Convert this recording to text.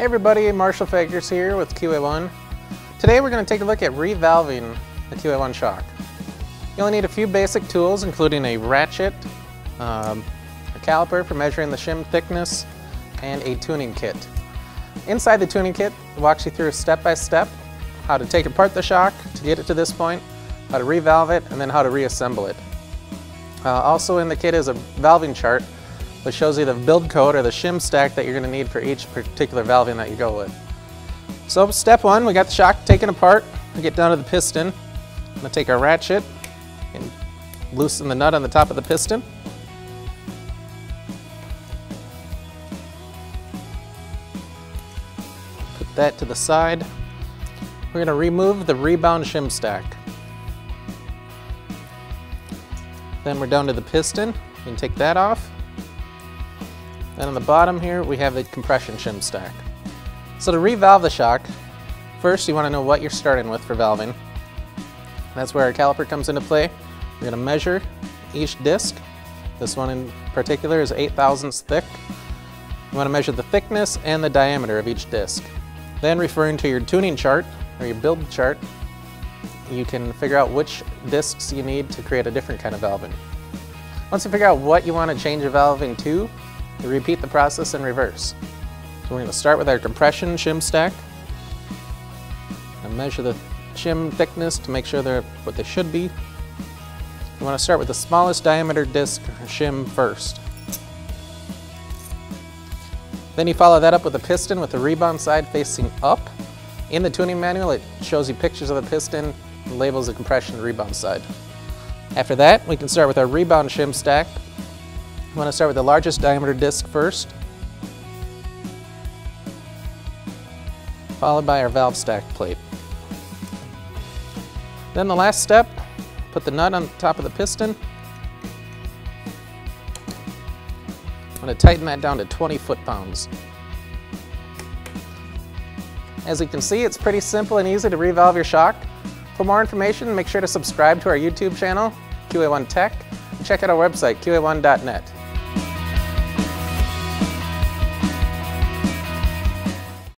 everybody, Marshall Fakers here with QA1. Today we're going to take a look at revalving the QA1 shock. You only need a few basic tools including a ratchet, um, a caliper for measuring the shim thickness, and a tuning kit. Inside the tuning kit it walks you through step by step how to take apart the shock to get it to this point, how to revalve it, and then how to reassemble it. Uh, also in the kit is a valving chart which shows you the build code or the shim stack that you're going to need for each particular valving that you go with. So step one, we got the shock taken apart. We get down to the piston. I'm going to take our ratchet and loosen the nut on the top of the piston. Put that to the side. We're going to remove the rebound shim stack. Then we're down to the piston. You can take that off. Then on the bottom here, we have the compression shim stack. So to revalve the shock, first you want to know what you're starting with for valving. That's where our caliper comes into play. We're going to measure each disc. This one in particular is 8 thousandths thick. You want to measure the thickness and the diameter of each disc. Then referring to your tuning chart, or your build chart, you can figure out which discs you need to create a different kind of valving. Once you figure out what you want to change your valving to, we repeat the process in reverse. So we're going to start with our compression shim stack and measure the shim thickness to make sure they're what they should be. You want to start with the smallest diameter disc shim first. Then you follow that up with a piston with the rebound side facing up. In the tuning manual, it shows you pictures of the piston and labels the compression rebound side. After that, we can start with our rebound shim stack I'm going to start with the largest diameter disc first, followed by our valve stack plate. Then the last step, put the nut on top of the piston. I'm going to tighten that down to 20 foot-pounds. As you can see, it's pretty simple and easy to revalve your shock. For more information, make sure to subscribe to our YouTube channel, QA1 Tech, check out our website, qa1.net.